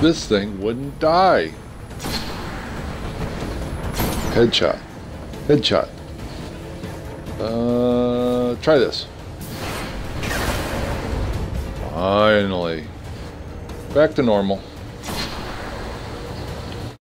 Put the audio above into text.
this thing wouldn't die. Headshot. Headshot. Uh, try this. Finally. Back to normal.